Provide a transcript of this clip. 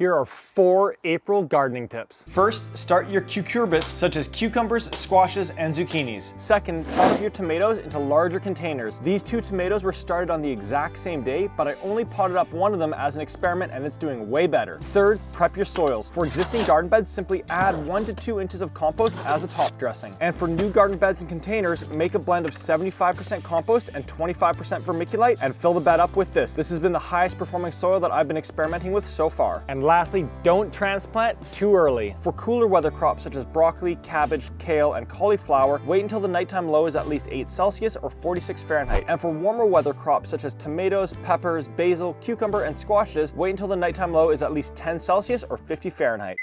Here are four April gardening tips. First, start your cucurbits such as cucumbers, squashes, and zucchinis. Second, pot up your tomatoes into larger containers. These two tomatoes were started on the exact same day, but I only potted up one of them as an experiment and it's doing way better. Third, prep your soils. For existing garden beds, simply add one to two inches of compost as a top dressing. And for new garden beds and containers, make a blend of 75% compost and 25% vermiculite and fill the bed up with this. This has been the highest performing soil that I've been experimenting with so far. And lastly, don't transplant too early. For cooler weather crops such as broccoli, cabbage, kale, and cauliflower, wait until the nighttime low is at least 8 Celsius or 46 Fahrenheit. And for warmer weather crops such as tomatoes, peppers, basil, cucumber, and squashes, wait until the nighttime low is at least 10 Celsius or 50 Fahrenheit.